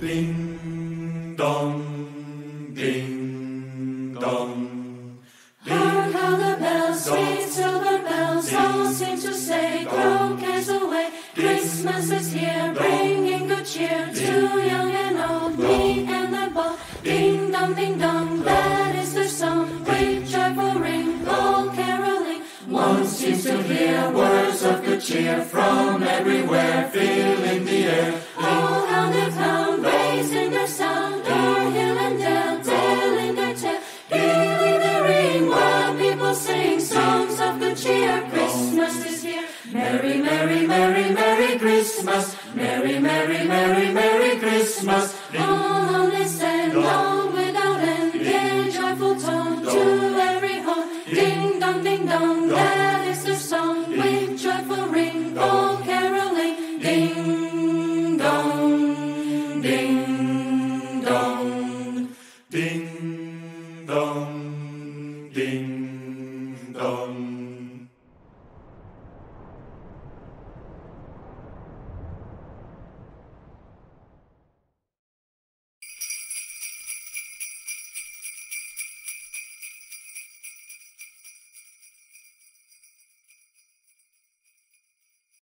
Ding dong, ding dong. Hark how the bells, sweet silver bells, all seem to say, throw cares away. Christmas is here, bringing good cheer to young and old, meek and the bold. Ding dong, ding dong, that is the song, with joyful ring, all caroling. One seems to hear words of good cheer from everywhere, town, raising their sound, o'er hill and dale, telling their tale. Gayly they ring, while people sing songs of good cheer. Christmas is here. Merry, merry, merry, merry Christmas. Merry, merry, merry, merry Christmas. All listen, all without end, gay joyful tone to every home. Ding dong, ding dong, that dong,